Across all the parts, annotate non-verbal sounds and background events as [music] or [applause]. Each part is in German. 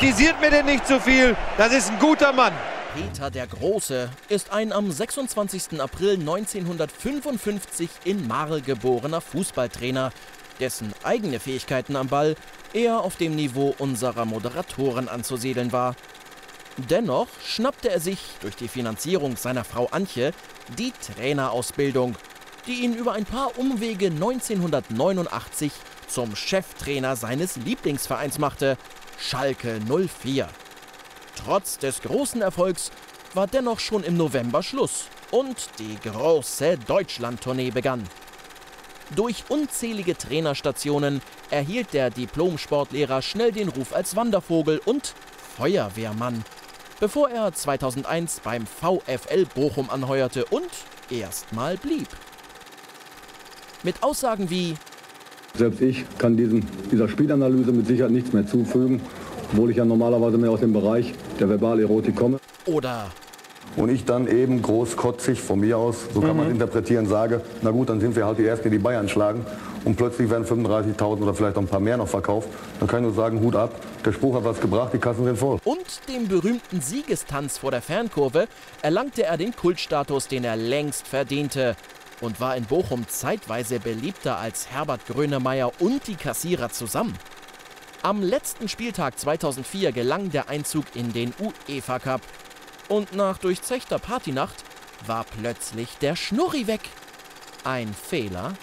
kritisiert mir denn nicht zu so viel. Das ist ein guter Mann. Peter der Große ist ein am 26. April 1955 in Marl geborener Fußballtrainer, dessen eigene Fähigkeiten am Ball eher auf dem Niveau unserer Moderatoren anzusiedeln war. Dennoch schnappte er sich durch die Finanzierung seiner Frau Antje die Trainerausbildung, die ihn über ein paar Umwege 1989 zum Cheftrainer seines Lieblingsvereins machte, Schalke 04. Trotz des großen Erfolgs war dennoch schon im November Schluss und die große Deutschlandtournee begann. Durch unzählige Trainerstationen erhielt der Diplom-Sportlehrer schnell den Ruf als Wandervogel und Feuerwehrmann, bevor er 2001 beim VfL Bochum anheuerte und erstmal blieb. Mit Aussagen wie Selbst ich kann diesem, dieser Spielanalyse mit Sicherheit nichts mehr zufügen obwohl ich ja normalerweise mehr aus dem Bereich der Verbalerotik komme. Oder und ich dann eben großkotzig von mir aus, so kann mhm. man interpretieren, sage, na gut, dann sind wir halt die Ersten, die die Bayern schlagen und plötzlich werden 35.000 oder vielleicht auch ein paar mehr noch verkauft. Dann kann ich nur sagen, Hut ab, der Spruch hat was gebracht, die Kassen sind voll. Und dem berühmten Siegestanz vor der Fernkurve erlangte er den Kultstatus, den er längst verdiente und war in Bochum zeitweise beliebter als Herbert Grönemeyer und die Kassierer zusammen. Am letzten Spieltag 2004 gelang der Einzug in den UEFA Cup. Und nach durchzechter Partynacht war plötzlich der Schnurri weg. Ein Fehler?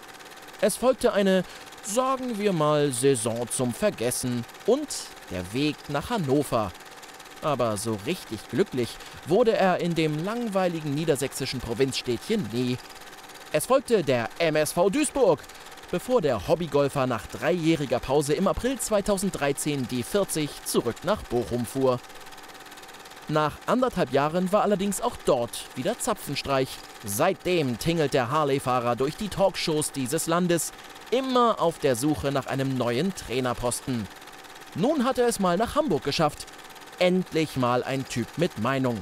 Es folgte eine, sagen wir mal, Saison zum Vergessen und der Weg nach Hannover. Aber so richtig glücklich wurde er in dem langweiligen niedersächsischen Provinzstädtchen nie. Es folgte der MSV Duisburg, bevor der Hobbygolfer nach dreijähriger Pause im April 2013 die 40 zurück nach Bochum fuhr. Nach anderthalb Jahren war allerdings auch dort wieder Zapfenstreich. Seitdem tingelt der Harley-Fahrer durch die Talkshows dieses Landes, immer auf der Suche nach einem neuen Trainerposten. Nun hat er es mal nach Hamburg geschafft. Endlich mal ein Typ mit Meinung.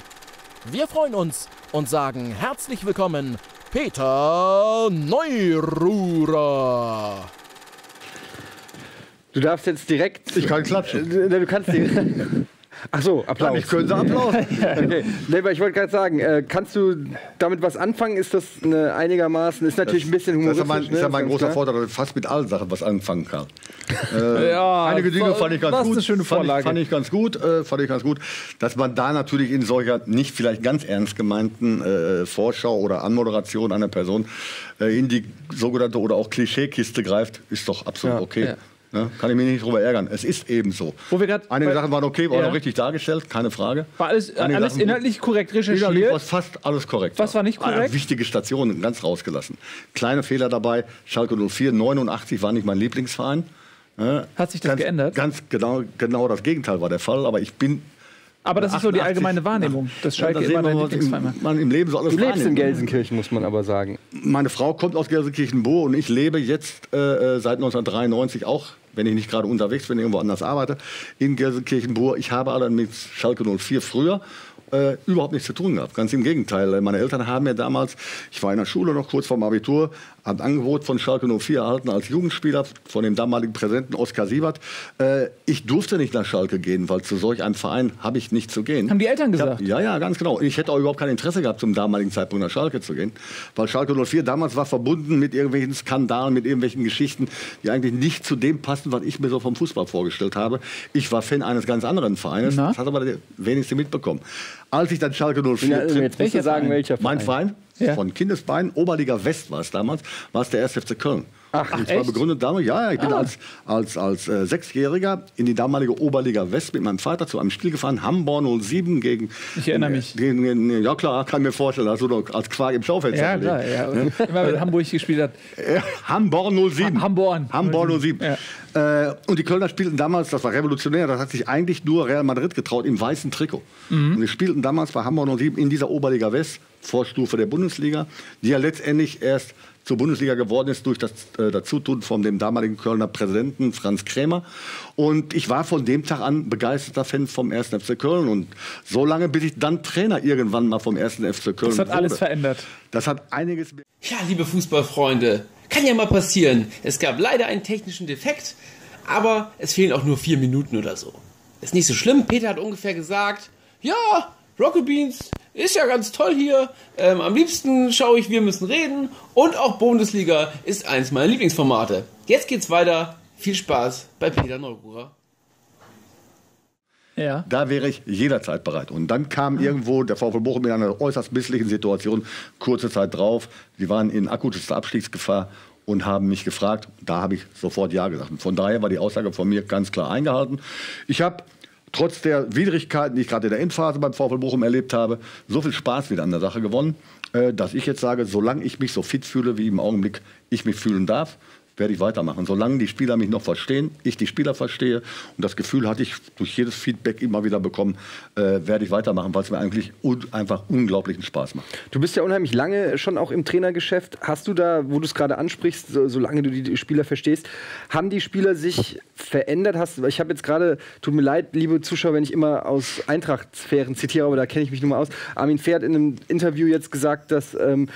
Wir freuen uns und sagen herzlich willkommen Peter Neururer. Du darfst jetzt direkt. Ich kann klatschen. Äh, du kannst direkt. [laughs] Ach so, Applaus. Ja, ich könnte Applaus. [laughs] okay. Nee, ich wollte gerade sagen, äh, kannst du damit was anfangen? Ist das einigermaßen, ist natürlich das, ein bisschen humoristisch. Das ist ja mein, ne? ist ja mein großer? Vorteil, dass ich fast mit allen Sachen was anfangen kann. [laughs] äh, ja, einige Dinge fand ich ganz gut. Eine schöne Vorlage. Fand ich, fand ich ganz gut, äh, fand ich ganz gut, dass man da natürlich in solcher nicht vielleicht ganz ernst gemeinten äh, Vorschau oder Anmoderation einer Person äh, in die sogenannte oder auch Klischeekiste greift, ist doch absolut ja, okay. Ja. Ne? Kann ich mich nicht drüber ärgern. Es ist eben so. Einige Sachen waren okay, waren ja. auch richtig dargestellt, keine Frage. War alles, alles Sachen, inhaltlich korrekt recherchiert? Inhaltlich war fast alles korrekt. Was war nicht korrekt? Ah, wichtige Stationen ganz rausgelassen. Kleine Fehler dabei. Schalke 04, 89 war nicht mein Lieblingsverein. Ne? Hat sich das ganz, geändert? Ganz genau, genau das Gegenteil war der Fall. Aber ich bin aber das ist so die allgemeine Wahrnehmung, dass Schalke ja, immer dein Lieblingsverein man im Leben so alles Du lebst in Gelsenkirchen, muss man aber sagen. Meine Frau kommt aus Gelsenkirchen-Bohr und ich lebe jetzt äh, äh seit 1993 auch wenn ich nicht gerade unterwegs bin, irgendwo anders arbeite, in Gelsenkirchen-Bur. Ich habe allerdings Schalke 04 früher äh, überhaupt nichts zu tun gehabt. Ganz im Gegenteil. Meine Eltern haben mir damals, ich war in der Schule noch kurz vorm Abitur, ein Angebot von Schalke 04 erhalten als Jugendspieler von dem damaligen Präsidenten Oskar Siebert. Äh, ich durfte nicht nach Schalke gehen, weil zu solch einem Verein habe ich nicht zu gehen. Haben die Eltern gesagt? Ja, ja, ganz genau. Ich hätte auch überhaupt kein Interesse gehabt, zum damaligen Zeitpunkt nach Schalke zu gehen. Weil Schalke 04 damals war verbunden mit irgendwelchen Skandalen, mit irgendwelchen Geschichten, die eigentlich nicht zu dem passen, was ich mir so vom Fußball vorgestellt habe. Ich war Fan eines ganz anderen Vereins. Na? Das hat aber der wenigste mitbekommen. Als ich dann Schalke 04 ja, Jetzt musst du sagen, welcher Verein? Mein Verein? Ja. Von Kindesbeinen, Oberliga West war es damals, war es der 1. FC Köln. Ach, und zwar echt? begründet damals, ja, ich bin ah. als, als, als äh, Sechsjähriger in die damalige Oberliga West mit meinem Vater zu einem Spiel gefahren, Hamburg 07 gegen. Ich erinnere mich. Gegen, gegen, ja, klar, kann mir vorstellen, hast du doch als Quark im Schaufenster Ja, klar, ja. Ne? [laughs] Immer wenn Hamburg gespielt hat. Hamburg 07. Ha Hamburg. Hamburg 07. Ja. Äh, und die Kölner spielten damals, das war revolutionär, das hat sich eigentlich nur Real Madrid getraut, im weißen Trikot. Mhm. Und wir spielten damals bei Hamburg 07 in dieser Oberliga West, Vorstufe der Bundesliga, die ja letztendlich erst zur Bundesliga geworden ist durch das äh, Dazutun von dem damaligen Kölner Präsidenten Franz Krämer. Und ich war von dem Tag an begeisterter Fan vom 1. FC Köln. Und so lange, bis ich dann Trainer irgendwann mal vom 1. FC Köln Das hat wurde. alles verändert. Das hat einiges... Ja, liebe Fußballfreunde, kann ja mal passieren. Es gab leider einen technischen Defekt, aber es fehlen auch nur vier Minuten oder so. ist nicht so schlimm. Peter hat ungefähr gesagt, ja, Rocket Beans ist ja ganz toll hier. Ähm, am liebsten schaue ich Wir müssen reden. Und auch Bundesliga ist eins meiner Lieblingsformate. Jetzt geht's weiter. Viel Spaß bei Peter Neururer. Ja. Da wäre ich jederzeit bereit. Und dann kam irgendwo der VfL Bochum in einer äußerst misslichen Situation, kurze Zeit drauf. Sie waren in akutester Abstiegsgefahr und haben mich gefragt. Da habe ich sofort Ja gesagt. Und von daher war die Aussage von mir ganz klar eingehalten. Ich habe trotz der Widrigkeiten, die ich gerade in der Endphase beim VfL Bochum erlebt habe, so viel Spaß wieder an der Sache gewonnen, äh, dass ich jetzt sage, solange ich mich so fit fühle, wie im Augenblick ich mich fühlen darf, werde ich weitermachen. Solange die Spieler mich noch verstehen, ich die Spieler verstehe und das Gefühl hatte ich durch jedes Feedback immer wieder bekommen, äh, werde ich weitermachen, weil es mir eigentlich un einfach unglaublichen Spaß macht. Du bist ja unheimlich lange schon auch im Trainergeschäft. Hast du da, wo du es gerade ansprichst, so, solange du die Spieler verstehst, haben die Spieler sich verändert? Hast, ich habe jetzt gerade, tut mir leid, liebe Zuschauer, wenn ich immer aus Eintracht-Sphären zitiere, aber da kenne ich mich nun mal aus. Armin Pferd in einem Interview jetzt gesagt, dass ähm,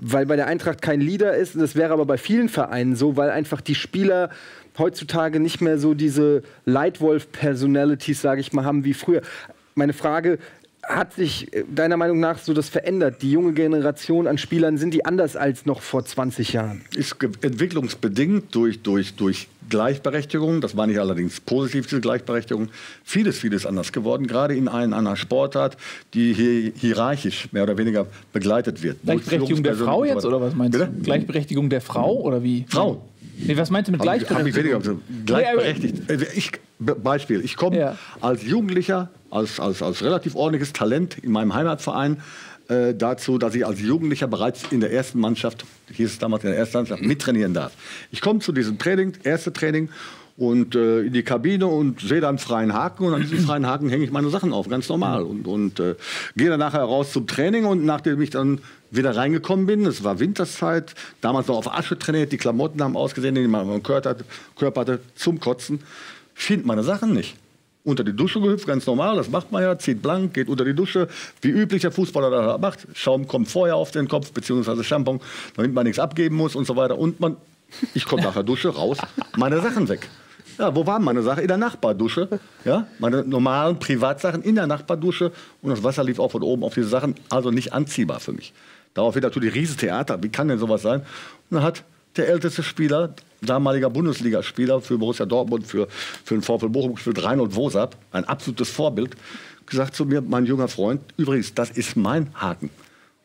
weil bei der Eintracht kein Leader ist. Das wäre aber bei vielen Vereinen so, weil einfach die Spieler heutzutage nicht mehr so diese Leitwolf-Personalities, sage ich mal, haben wie früher. Meine Frage, hat sich äh, deiner Meinung nach so das verändert? Die junge Generation an Spielern, sind die anders als noch vor 20 Jahren? Ist entwicklungsbedingt durch, durch, durch Gleichberechtigung, das war nicht allerdings positiv, diese Gleichberechtigung, vieles, vieles anders geworden, gerade in einer, einer Sportart, die hier hierarchisch mehr oder weniger begleitet wird. Gleichberechtigung der Frau jetzt oder was meinst Bitte? du? Gleichberechtigung der Frau oder wie? Frau. Nee, was meinst du mit Gleichberechtigung? Also gleichberechtigt. Also ich, Beispiel, ich komme ja. als Jugendlicher, als, als, als relativ ordentliches Talent in meinem Heimatverein äh, dazu, dass ich als Jugendlicher bereits in der ersten Mannschaft, hieß es damals in der ersten Mannschaft, mittrainieren darf. Ich komme zu diesem Training, erste Training, und äh, in die Kabine und sehe dann freien Haken und an diesem freien Haken hänge ich meine Sachen auf, ganz normal. Und, und äh, gehe dann nachher raus zum Training und nachdem ich dann wieder reingekommen bin, es war Winterszeit, damals noch auf Asche trainiert, die Klamotten haben ausgesehen, die man Körper, Körper hatte, zum Kotzen, finde meine Sachen nicht unter die Dusche gehüpft, ganz normal, das macht man ja, zieht blank, geht unter die Dusche, wie üblich der Fußballer das macht. Schaum kommt vorher auf den Kopf, beziehungsweise Shampoo, damit man nichts abgeben muss und so weiter. Und man, ich komme nach der Dusche raus, meine Sachen weg. Ja, wo waren meine Sachen? In der Nachbardusche. Ja, meine normalen Privatsachen in der Nachbardusche. Und das Wasser lief auch von oben auf diese Sachen. Also nicht anziehbar für mich. Darauf wird natürlich Riesentheater. Wie kann denn sowas sein? Und dann hat der älteste Spieler, damaliger Bundesligaspieler für Borussia Dortmund, für, für den VfL Bochum, für Reinhold Wosab, ein absolutes Vorbild, gesagt zu mir, mein junger Freund, übrigens, das ist mein Haken.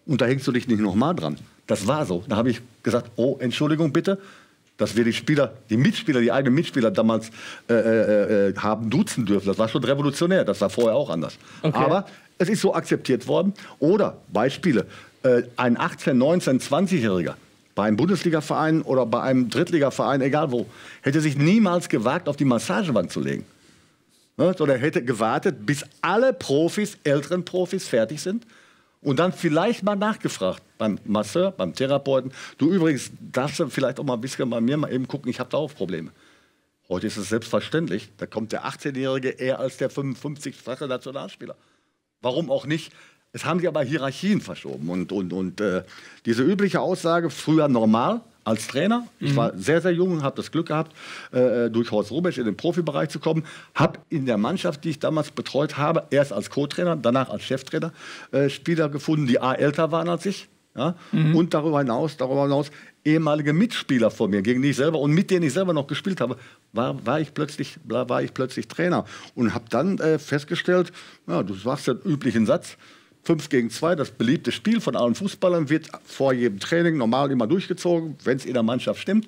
Und da hängst du dich nicht nochmal dran. Das war so. Da habe ich gesagt, oh, Entschuldigung bitte, dass wir die Spieler, die Mitspieler, die eigenen Mitspieler damals äh, äh, äh, haben duzen dürfen. Das war schon revolutionär. Das war vorher auch anders. Okay. Aber es ist so akzeptiert worden. Oder Beispiele: äh, Ein 18-, 19-, 20-Jähriger bei einem Bundesligaverein oder bei einem Drittligaverein, egal wo, hätte sich niemals gewagt, auf die Massagebank zu legen. Ne? Sondern hätte gewartet, bis alle Profis, älteren Profis fertig sind und dann vielleicht mal nachgefragt beim Masseur, beim Therapeuten. Du übrigens darfst du vielleicht auch mal ein bisschen bei mir mal eben gucken, ich habe da auch Probleme. Heute ist es selbstverständlich, da kommt der 18-Jährige eher als der 55-fache Nationalspieler. Warum auch nicht? Es haben sich aber Hierarchien verschoben. Und, und, und äh, diese übliche Aussage, früher normal als Trainer, ich mhm. war sehr, sehr jung, habe das Glück gehabt, äh, durch Horst Rubesch in den Profibereich zu kommen, habe in der Mannschaft, die ich damals betreut habe, erst als Co-Trainer, danach als Cheftrainer, äh, Spieler gefunden, die A, älter waren als ich, ja? Mhm. Und darüber hinaus, darüber hinaus ehemalige Mitspieler von mir, gegen die ich selber und mit denen ich selber noch gespielt habe, war, war, ich, plötzlich, war ich plötzlich Trainer und habe dann äh, festgestellt, ja, du sagst den üblichen Satz, 5 gegen 2, das beliebte Spiel von allen Fußballern, wird vor jedem Training normal immer durchgezogen, wenn es in der Mannschaft stimmt.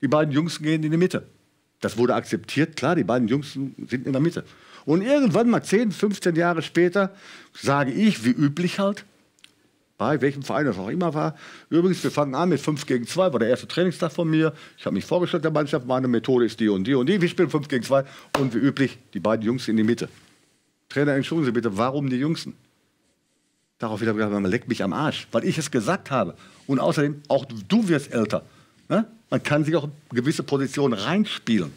Die beiden Jungs gehen in die Mitte. Das wurde akzeptiert, klar, die beiden Jungs sind in der Mitte. Und irgendwann mal 10, 15 Jahre später sage ich, wie üblich halt, bei welchem Verein das auch immer war. Übrigens, wir fangen an mit 5 gegen 2, war der erste Trainingstag von mir. Ich habe mich vorgestellt der Mannschaft, meine Methode ist die und die und die. Wir spielen 5 gegen 2 und wie üblich, die beiden Jungs in die Mitte. Trainer, entschuldigen Sie bitte, warum die Jüngsten? Darauf wieder gesagt, man leckt mich am Arsch, weil ich es gesagt habe. Und außerdem, auch du wirst älter. Ne? Man kann sich auch in gewisse Positionen reinspielen.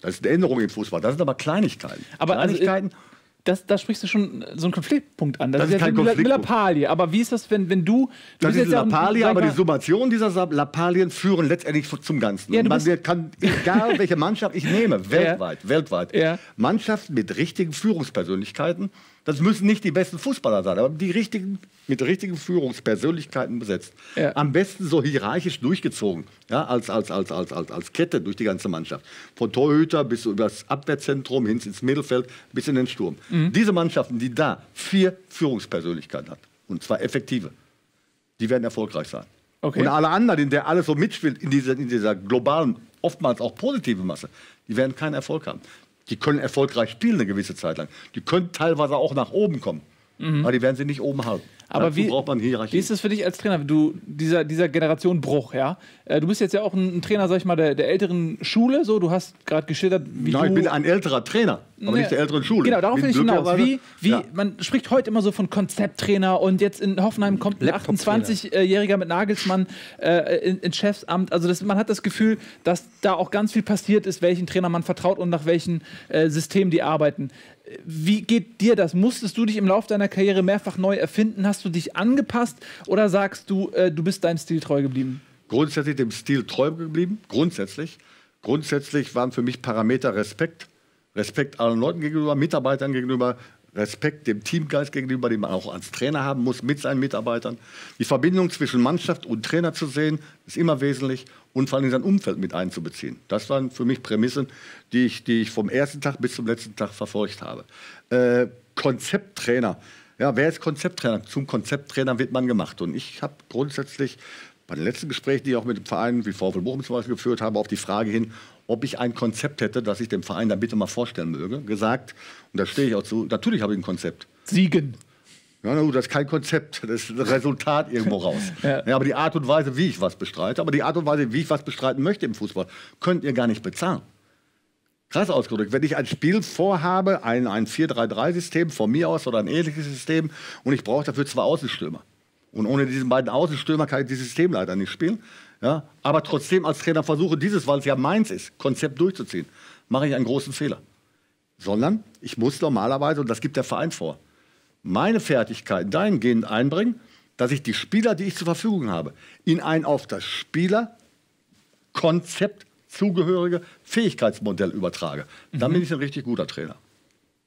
Das ist eine Änderung im Fußball. Das sind aber Kleinigkeiten. Aber also, Kleinigkeiten. Also, das, da sprichst du schon so einen Konfliktpunkt an. Das ist jetzt kein Konfliktpunkt. Lappalie. Aber wie ist das, wenn, wenn du. du Das ist ja Lappalie, sag aber die Summation dieser Lappalien führen letztendlich zum Ganzen. Ja, man kann, egal welche Mannschaft ich nehme, [laughs] weltweit, weltweit, Ja. Mannschaften mit richtigen Führungspersönlichkeiten, das müssen nicht die besten Fußballer sein, aber die richtigen, mit richtigen Führungspersönlichkeiten besetzt. Ja. Am besten so hierarchisch durchgezogen, ja, als, als, als, als, als, als Kette durch die ganze Mannschaft. Von Torhüter bis über das Abwehrzentrum hin ins Mittelfeld bis in den Sturm. Mhm. Diese Mannschaften, die da vier Führungspersönlichkeiten hat, und zwar effektive, die werden erfolgreich sein. Okay. Und alle anderen, in der alles so mitspielt, in dieser, in dieser globalen, oftmals auch positiven Masse, die werden keinen Erfolg haben. Die können erfolgreich spielen eine gewisse Zeit lang. Die können teilweise auch nach oben kommen. Aber die werden sie nicht oben halten. Mhm. Aber Dazu wie, braucht man Hierarchie. wie ist das für dich als Trainer, du, dieser, dieser Generation Bruch, ja? Äh, Du bist jetzt ja auch ein, Trainer, sag ich mal, der, der älteren Schule, so, du hast gerade geschildert, wie Nein, du... ich bin ein älterer Trainer, aber Nee. nicht der älteren Schule. Genau, darauf Bin will ich hinaus. Wie, wie, Ja. Man spricht heute immer so von Konzepttrainer und jetzt in Hoffenheim kommt ein Laptop-Trainer. 28-Jähriger mit Nagelsmann äh, in, ins Chefsamt. Also das, man hat das Gefühl, dass da auch ganz viel passiert ist, welchen Trainer man vertraut und nach welchen äh, Systemen die arbeiten. Wie geht dir das? Musstest du dich im Laufe deiner Karriere mehrfach neu erfinden? Hast du dich angepasst oder sagst du, äh, du bist deinem Stil treu geblieben? grundsätzlich dem Stil treu geblieben. Grundsätzlich. Grundsätzlich waren für mich Parameter Respekt. Respekt allen Leuten gegenüber, Mitarbeitern gegenüber, Respekt dem Teamgeist gegenüber, den man auch als Trainer haben muss mit seinen Mitarbeitern. Die Verbindung zwischen Mannschaft und Trainer zu sehen, ist immer wesentlich und vor allem sein Umfeld mit einzubeziehen. Das waren für mich Prämissen, die ich, die ich vom ersten Tag bis zum letzten Tag verfolgt habe. Äh, Konzepttrainer. Ja, wer ist Konzepttrainer? Zum Konzepttrainer wird man gemacht. Und ich habe grundsätzlich bei den letzten Gesprächen, die ich auch mit dem Verein wie VfL Bochum zum Beispiel geführt habe, auf die Frage hin, ob ich ein Konzept hätte, das ich dem Verein dann bitte mal vorstellen möge, gesagt, und da stehe ich auch zu, natürlich habe ich ein Konzept. Siegen. Ja, na gut, das ist kein Konzept, das ist ein Resultat irgendwo [laughs] raus. Ja. ja. aber die Art und Weise, wie ich was bestreite, aber die Art und Weise, wie ich was bestreiten möchte im Fußball, könnt ihr gar nicht bezahlen. Krass ausgedrückt, wenn ich ein Spiel vorhabe, ein, ein 4-3-3-System von mir aus oder ein ähnliches System und ich brauche dafür zwei Außenstürmer. Und ohne diese beiden Außenstürmer kann ich dieses System leider nicht spielen. Ja? Aber trotzdem als Trainer versuche dieses, weil es ja meins ist, Konzept durchzuziehen, mache ich einen großen Fehler. Sondern ich muss normalerweise, und das gibt der Verein vor, meine Fertigkeiten dahingehend einbringen, dass ich die Spieler, die ich zur Verfügung habe, in ein auf das Spielerkonzept zugehörige Fähigkeitsmodell übertrage. Dann bin ich ein richtig guter Trainer.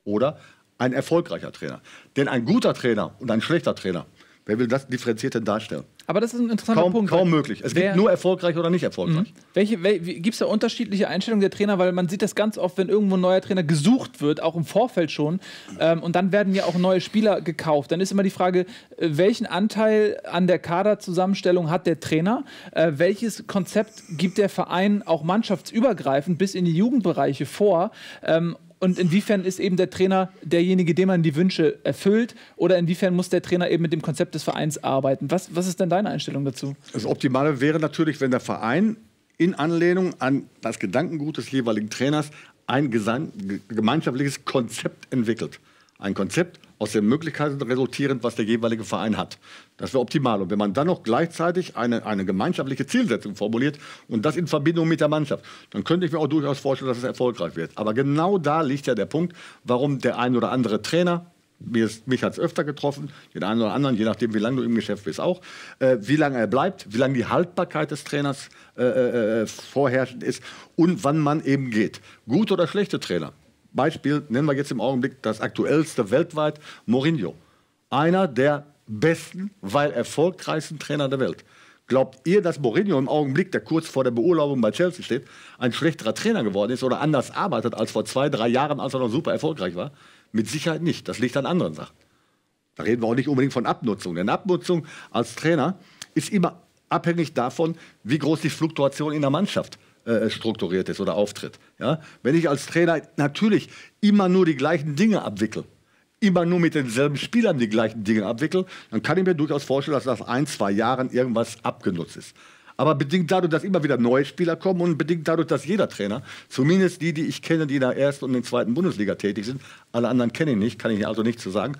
Oder ein erfolgreicher Trainer. Denn ein guter Trainer und ein schlechter Trainer, wer will das differenziert denn darstellen? Aber das ist ein interessanter Kaum, Punkt. kaum möglich. Es gibt nur erfolgreich oder nicht erfolgreich. Welche, wel, Gibt es da unterschiedliche Einstellungen der Trainer? Weil man sieht das ganz oft, wenn irgendwo ein neuer Trainer gesucht wird, auch im Vorfeld schon, ähm, und dann werden ja auch neue Spieler gekauft. Dann ist immer die Frage, äh, welchen Anteil an der Kaderzusammenstellung hat der Trainer? Äh, welches Konzept gibt der Verein auch mannschaftsübergreifend bis in die Jugendbereiche vor? Ähm, und inwiefern ist eben der Trainer derjenige, dem man die Wünsche erfüllt? Oder inwiefern muss der Trainer eben mit dem Konzept des Vereins arbeiten? Was, was ist denn deine Einstellung dazu? Das Optimale wäre natürlich, wenn der Verein in Anlehnung an das Gedankengut des jeweiligen Trainers ein gemeinschaftliches Konzept entwickelt. Ein Konzept aus den Möglichkeiten resultierend, was der jeweilige Verein hat. Das wäre optimal. Und wenn man dann noch gleichzeitig eine, eine gemeinschaftliche Zielsetzung formuliert und das in Verbindung mit der Mannschaft, dann könnte ich mir auch durchaus vorstellen, dass es erfolgreich wird. Aber genau da liegt ja der Punkt, warum der ein oder andere Trainer, mich hat es öfter getroffen, den einen oder anderen, je nachdem, wie lange du im Geschäft bist, auch, äh, wie lange er bleibt, wie lange die Haltbarkeit des Trainers äh, äh, vorherrschend ist und wann man eben geht. Gute oder schlechte Trainer. Beispiel nennen wir jetzt im Augenblick das aktuellste weltweit, Mourinho. Einer der besten, weil erfolgreichsten Trainer der Welt. Glaubt ihr, dass Mourinho im Augenblick, der kurz vor der Beurlaubung bei Chelsea steht, ein schlechterer Trainer geworden ist oder anders arbeitet als vor zwei, drei Jahren, als er noch super erfolgreich war? Mit Sicherheit nicht. Das liegt an anderen Sachen. Da reden wir auch nicht unbedingt von Abnutzung. Denn Abnutzung als Trainer ist immer abhängig davon, wie groß die Fluktuation in der Mannschaft äh, strukturiert ist oder auftritt. Ja? Wenn ich als Trainer natürlich immer nur die gleichen Dinge abwickle, immer nur mit denselben Spielern die gleichen Dinge abwickle, dann kann ich mir durchaus vorstellen, dass nach ein, zwei Jahren irgendwas abgenutzt ist. Aber bedingt dadurch, dass immer wieder neue Spieler kommen und bedingt dadurch, dass jeder Trainer, zumindest die, die ich kenne, die in der ersten und in der zweiten Bundesliga tätig sind, alle anderen kenne ich nicht, kann ich also nichts zu sagen,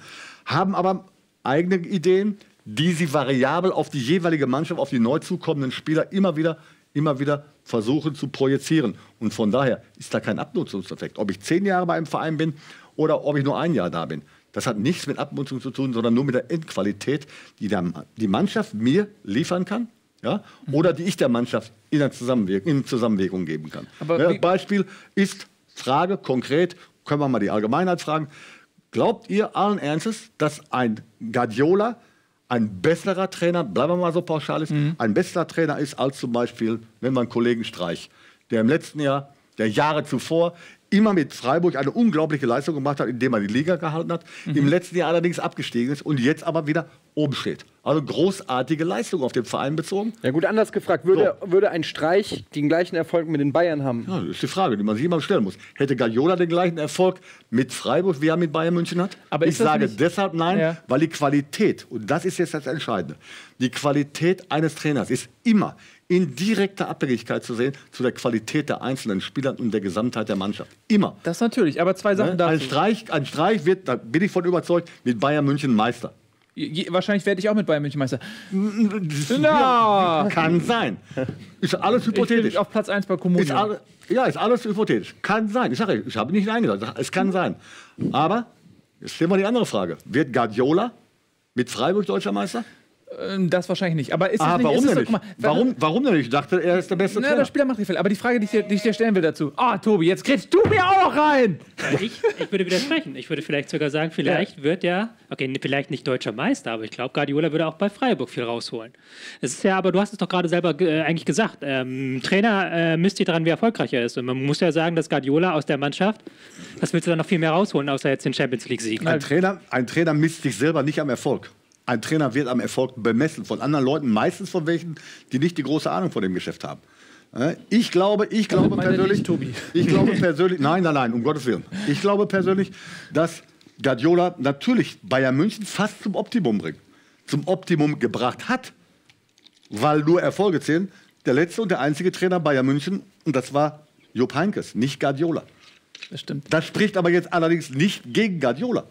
haben aber eigene Ideen, die sie variabel auf die jeweilige Mannschaft, auf die neu zukommenden Spieler immer wieder, immer wieder versuchen zu projizieren. Und von daher ist da kein Abnutzungseffekt. Ob ich zehn Jahre bei einem Verein bin oder ob ich nur ein Jahr da bin. Das hat nichts mit Abmunterung zu tun, sondern nur mit der Endqualität, die der, die Mannschaft mir liefern kann. Ja? Oder die ich der Mannschaft in der Zusammenwirkung, in Zusammenwirkung geben kann. Aber ja, Beispiel ist Frage konkret, können wir mal die Allgemeinheit fragen. Glaubt ihr allen Ernstes, dass ein Guardiola ein besserer Trainer, bleiben wir mal so pauschal ist, ein besserer Trainer ist als zum Beispiel, wenn man Kollegen Streich, der im letzten Jahr, der Jahre zuvor immer mit Freiburg eine unglaubliche Leistung gemacht hat, indem er die Liga gehalten hat, im letzten Jahr allerdings abgestiegen ist und jetzt aber wieder oben steht. Also großartige Leistung auf den Verein bezogen. Ja gut, anders gefragt, würde, würde ein Streich den gleichen Erfolg mit den Bayern haben? Ja, das ist die Frage, die man sich immer stellen muss. Hätte Guardiola den gleichen Erfolg mit Freiburg, wie er mit Bayern München hat? Aber ich sage nicht- deshalb nein, Ja. weil die Qualität, und das ist jetzt das Entscheidende, die Qualität eines Trainers ist immer in direkter Abhängigkeit zu sehen zu der Qualität der einzelnen Spieler und der Gesamtheit der Mannschaft. Immer. Das natürlich, aber zwei Sachen Ne? Ein, dazu. Streich, ein Streich wird, da bin ich von überzeugt, mit Bayern München Meister. Je, wahrscheinlich werde ich auch mit Bayern München Meister. Ja, [laughs] kann sein. Ist alles Ich bin hypothetisch. auf Platz 1 bei Comunio. alle, ja, ist alles hypothetisch. Kann sein. Ich sage, ich habe nicht eingedacht. Es kann sein. Aber jetzt stellen wir die andere Frage. Wird Guardiola mit Freiburg deutscher Meister? Ähm, Das wahrscheinlich nicht. Aber ist es Ah, nicht, warum ist es denn so, nicht? guck mal, Warum, warum denn nicht? Ich dachte, er ist der beste Na, Trainer. das Spieler macht Gefälle. Aber die Frage, die ich, dir, die ich dir stellen will dazu. Ah, Tobi, jetzt kriegst du mir auch noch rein! Ich, ich würde widersprechen. Ich würde vielleicht sogar sagen, vielleicht wird er, okay, vielleicht nicht deutscher Meister, aber ich glaube, Guardiola würde auch bei Freiburg viel rausholen. Es ist ja, aber du hast es doch gerade selber äh, eigentlich gesagt. Ähm, Trainer äh, misst sich daran, wie erfolgreich er ist. Und man muss ja sagen, dass Guardiola aus der Mannschaft, was willst du dann noch viel mehr rausholen, außer jetzt den Champions League-Sieg? Ein Trainer, ein Trainer misst sich selber nicht am Erfolg. Ein Trainer wird am Erfolg bemessen von anderen Leuten, meistens von welchen, die nicht die große Ahnung von dem Geschäft haben. Ich glaube, ich glaube meint er persönlich, ich glaube [laughs] persönlich, nein, nein, nein, um Gottes Willen. Ich glaube persönlich, dass Guardiola natürlich Bayern München fast zum Optimum bringt, zum Optimum gebracht hat, weil nur Erfolge zählen. Der letzte und der einzige Trainer Bayern München und das war Jupp Heynckes, nicht Guardiola. Das stimmt. Das spricht aber jetzt allerdings nicht gegen Guardiola.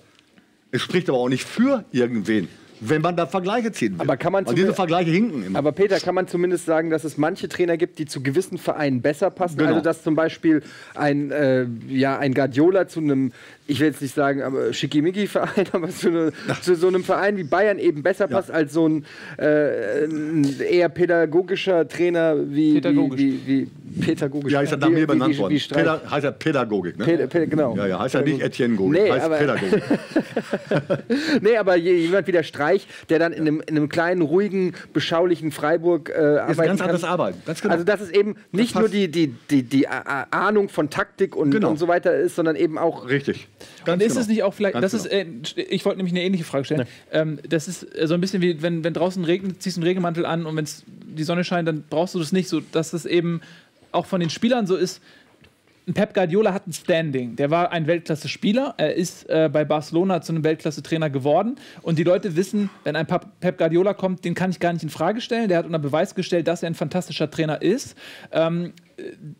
Es spricht aber auch nicht für irgendwen, wenn man da Vergleiche ziehen will. Aber kann man Und diese Vergleiche hinken immer. Aber Peter, kann man zumindest sagen, dass es manche Trainer gibt, die zu gewissen Vereinen besser passen? Genau. Also dass zum Beispiel ein, äh, ja, ein Guardiola zu einem, ich will jetzt nicht sagen, aber Schickimicki-Verein, [laughs] aber zu, eine, zu so einem Verein wie Bayern eben besser passt als so ein, äh, ein eher pädagogischer Trainer wie, Pädagogisch. wie, wie, wie pädagogisch. ja, ist ja nach mir benannt worden. Päda heißt ja Pädagogik, ne? Päda- Päda- genau. Ja, ja, heißt ja nicht Etienne Gogik, Nee, heißt aber- Pädagogik. [laughs] Nee, aber je- jemand wie der Streich, der dann in einem, in einem kleinen, ruhigen, beschaulichen Freiburg äh, arbeiten ganz kann. anderes Arbeiten, ganz genau. Also dass es eben nicht nur die, die, die, die Ahnung von Taktik und, Genau. und so weiter ist, sondern eben auch Richtig. Und Ganz ist genau. es nicht auch vielleicht, Ganz das ist, äh, ich wollte nämlich eine ähnliche Frage stellen. Ähm, das ist äh, so ein bisschen wie, wenn, wenn draußen regnet, ziehst du einen Regenmantel an und wenn die Sonne scheint, dann brauchst du das nicht so, dass es eben auch von den Spielern so ist. Pep Guardiola hat ein Standing. Der war ein Weltklasse-Spieler. Er ist äh, bei Barcelona zu einem Weltklasse-Trainer geworden. Und die Leute wissen, wenn ein Pep Pep Guardiola kommt, den kann ich gar nicht in Frage stellen. Der hat unter Beweis gestellt, dass er ein fantastischer Trainer ist. Ähm,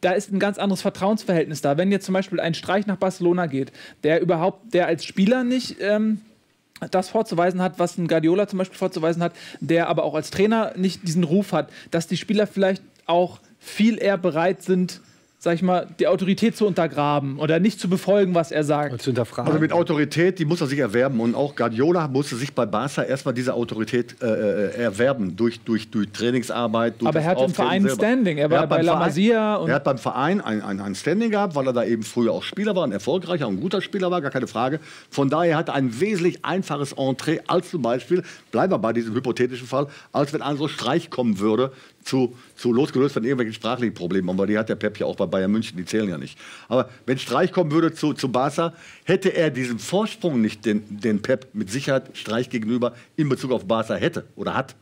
da ist ein ganz anderes Vertrauensverhältnis da. Wenn jetzt zum Beispiel ein Streich nach Barcelona geht, der überhaupt, der als Spieler nicht ähm, das vorzuweisen hat, was ein Guardiola zum Beispiel vorzuweisen hat, der aber auch als Trainer nicht diesen Ruf hat, dass die Spieler vielleicht auch viel eher bereit sind, sag ich mal, die Autorität zu untergraben oder nicht zu befolgen, was er sagt. zu hinterfragen. Also mit Autorität, die muss er sich erwerben. Und auch Guardiola musste sich bei Barca erstmal diese Autorität äh, äh, erwerben. Durch, durch, durch Trainingsarbeit. Durch Aber er hat im Auftreten Verein selber. Standing. Er war hat bei beim La Verein- Masia und- Er hat beim Verein ein, ein, ein Standing gehabt, weil er da eben früher auch Spieler war, ein erfolgreicher, ein guter Spieler war, gar keine Frage. Von daher hat er ein wesentlich einfaches Entree, als zum Beispiel, bleiben wir bei diesem hypothetischen Fall, als wenn ein so Streich kommen würde, zu, zu losgelöst von irgendwelchen sprachlichen Problemen. Aber die hat der Pep ja auch bei Bayern München, die zählen ja nicht. Aber wenn Streich kommen würde zu, zu Barca, hätte er diesen Vorsprung nicht, den, den Pep mit Sicherheit Streich gegenüber in Bezug auf Barca hätte oder hat.